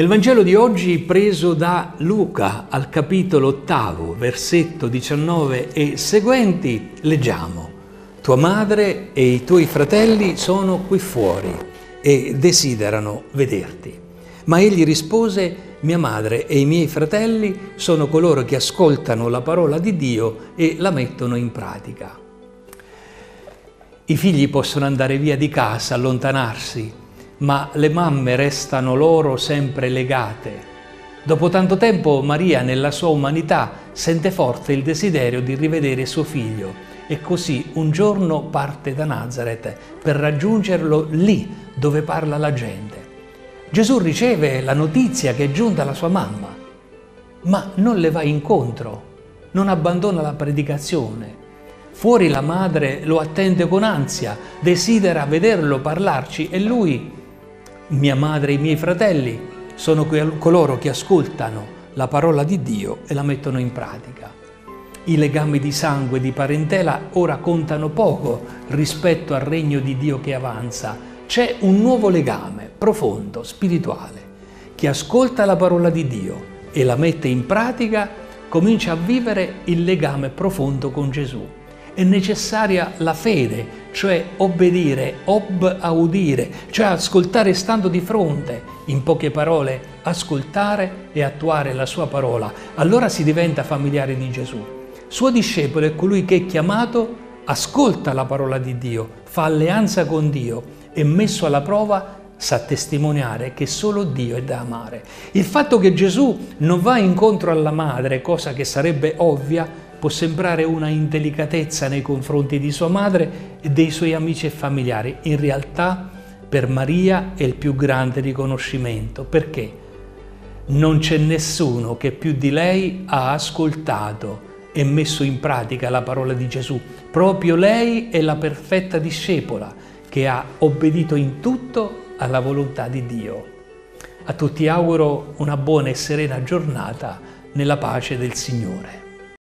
Nel Vangelo di oggi, preso da Luca al capitolo ottavo, versetto 19 e seguenti, leggiamo Tua madre e i tuoi fratelli sono qui fuori e desiderano vederti. Ma egli rispose Mia madre e i miei fratelli sono coloro che ascoltano la parola di Dio e la mettono in pratica. I figli possono andare via di casa, allontanarsi, ma le mamme restano loro sempre legate. Dopo tanto tempo Maria, nella sua umanità, sente forte il desiderio di rivedere suo figlio e così un giorno parte da Nazareth per raggiungerlo lì dove parla la gente. Gesù riceve la notizia che è giunta alla sua mamma, ma non le va incontro, non abbandona la predicazione. Fuori la madre lo attende con ansia, desidera vederlo parlarci e lui mia madre e i miei fratelli sono coloro che ascoltano la parola di Dio e la mettono in pratica. I legami di sangue e di parentela ora contano poco rispetto al regno di Dio che avanza. C'è un nuovo legame profondo, spirituale. Chi ascolta la parola di Dio e la mette in pratica comincia a vivere il legame profondo con Gesù è necessaria la fede, cioè obbedire, ob audire, cioè ascoltare stando di fronte, in poche parole, ascoltare e attuare la sua parola. Allora si diventa familiare di Gesù. Suo discepolo è colui che è chiamato, ascolta la parola di Dio, fa alleanza con Dio e messo alla prova sa testimoniare che solo Dio è da amare. Il fatto che Gesù non va incontro alla madre, cosa che sarebbe ovvia, può sembrare una indelicatezza nei confronti di sua madre e dei suoi amici e familiari. In realtà per Maria è il più grande riconoscimento. Perché? Non c'è nessuno che più di lei ha ascoltato e messo in pratica la parola di Gesù. Proprio lei è la perfetta discepola che ha obbedito in tutto alla volontà di Dio. A tutti auguro una buona e serena giornata nella pace del Signore.